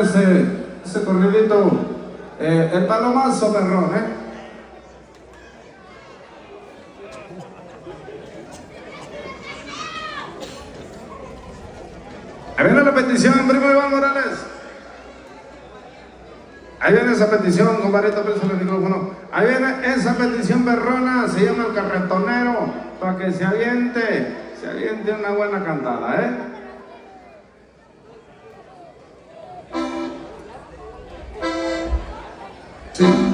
ese, ese corridito, eh, el palomazo perrón, ¿eh? Ahí viene la petición, primo Iván Morales. Ahí viene esa petición, compadrito, preso el micrófono. Ahí viene esa petición perrona, se llama el carretonero, para que se aviente, se aviente una buena cantada, ¿eh? Sí.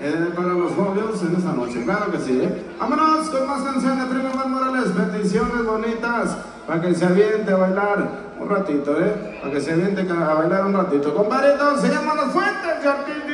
Eh, para los novios en esta noche. Claro que sí, ¿eh? Vámonos con más canciones, primo Iván Morales. Peticiones bonitas para que se aviente a bailar un ratito, ¿eh? Para que se aviente a bailar un ratito. Compadrito, se llama Las Fuentes, Ortiz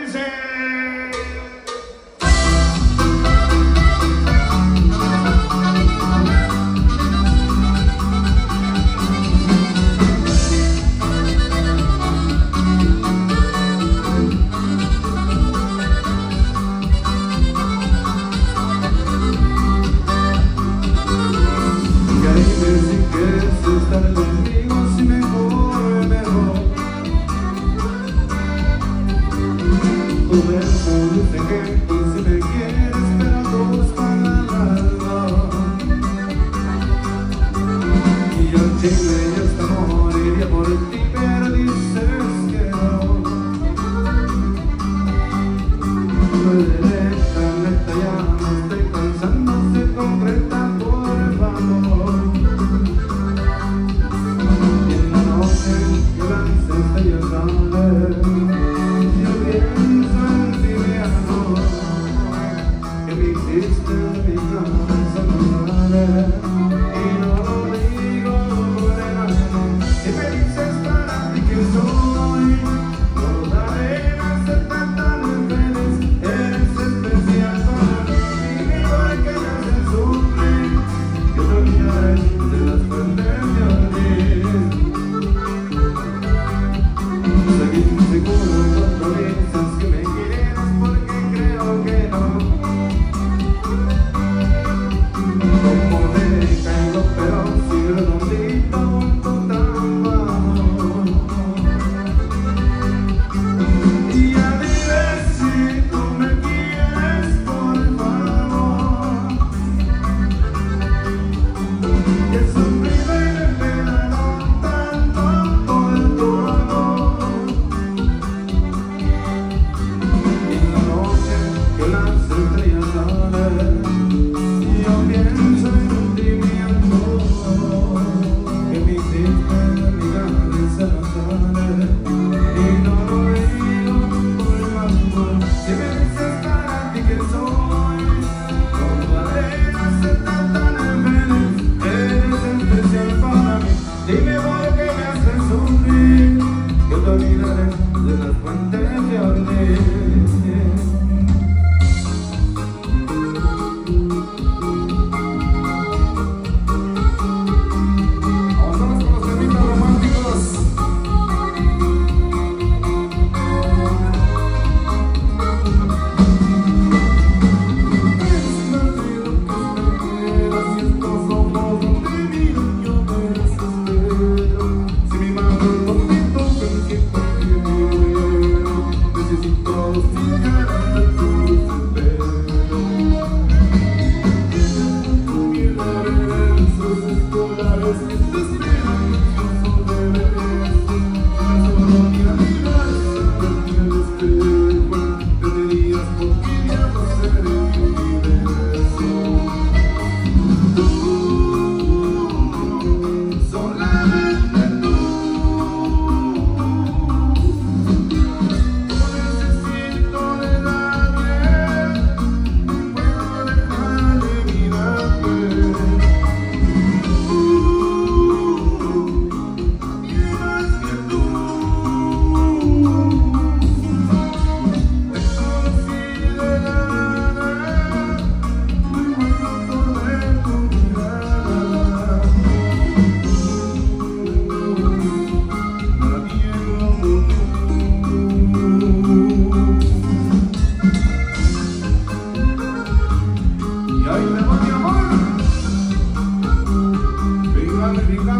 Rica.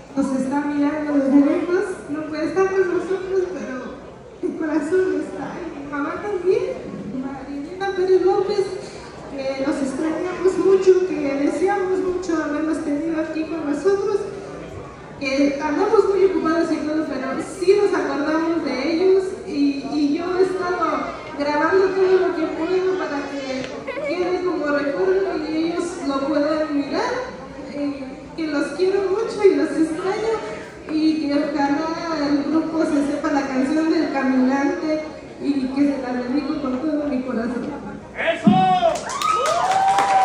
nos está mirando desde lejos. No puede estar con nosotros, pero el corazón está. Y mamá también, Marilena Pérez López, que nos extrañamos mucho, que deseamos mucho habernos tenido aquí con nosotros que andamos muy ocupados y todo, pero sí nos acordamos de ellos y, yo he estado grabando todo lo que puedo para que quede como recuerdo y ellos lo puedan mirar, eh, que los quiero mucho y los extraño y ojalá el grupo se sepa la canción del caminante y que se la dedico con todo mi corazón. ¡Eso!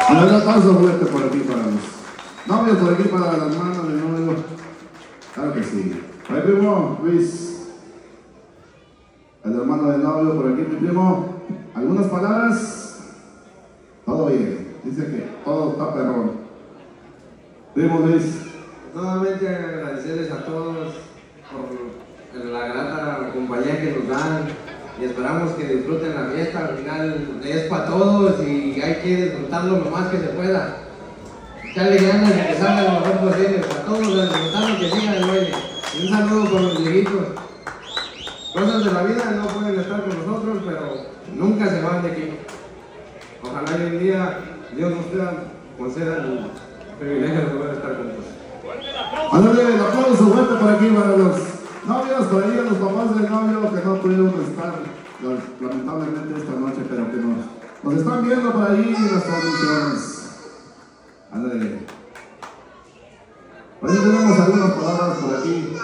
Un aplauso fuerte por aquí para los novios, por aquí para las manos de novio. Claro que sí. Ahí primo, Luis. El hermano de novio por aquí, mi primo. ¿Algunas palabras? Todo bien. Dice que todo está perrón. Primo Luis. Nuevamente agradecerles a todos por la grata compañía que nos dan y esperamos que disfruten la fiesta. Al final es para todos y hay que disfrutarlo lo más que se pueda echarle ganas de que salga lo mejor posible. Para todos los disfrutando que sigan el baile. un saludo por los viejitos. Cosas de la vida no pueden estar con nosotros, pero nunca se van de aquí. Ojalá hoy en día Dios nos conceda el privilegio de poder estar juntos. Ándale, el aplauso fuerte por aquí para los novios, por ahí los papás del novio que no pudieron estar lamentablemente esta noche, pero que nos, nos están viendo por ahí en las transmisiones. Ándale. Hoy tenemos algunas palabras por aquí.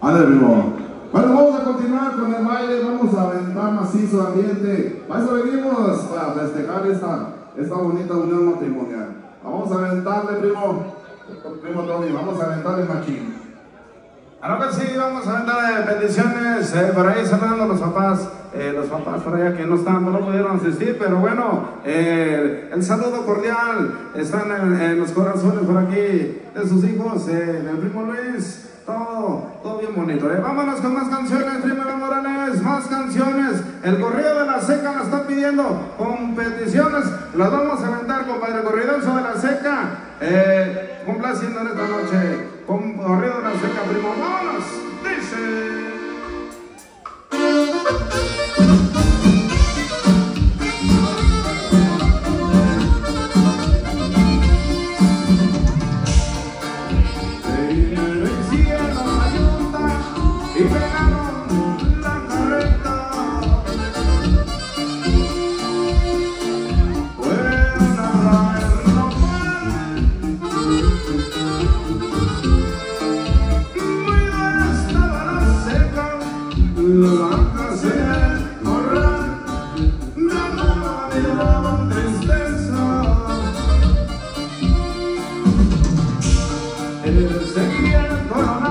Ándale, primo. Bueno, vamos a continuar con el baile, vamos a aventar macizo ambiente. Para eso venimos, para festejar esta, esta bonita unión matrimonial. Vamos a aventarle, primo. Primo Tony, vamos a aventarle machín. Ahora que sí, vamos a aventarle bendiciones eh, por ahí saludando los papás. eh, los papás por allá que no están, no pudieron asistir, pero bueno, eh, el saludo cordial están en, en los corazones por aquí de sus hijos, eh, del primo Luis, todo, todo bien bonito. eh. Vámonos con más canciones, primero Morales, más canciones. El corrido de la seca la está pidiendo con peticiones, las vamos a aventar, compadre, corridoso de la seca, eh, complaciendo en esta noche, con corrido de la seca, primo, vámonos, dice. Is a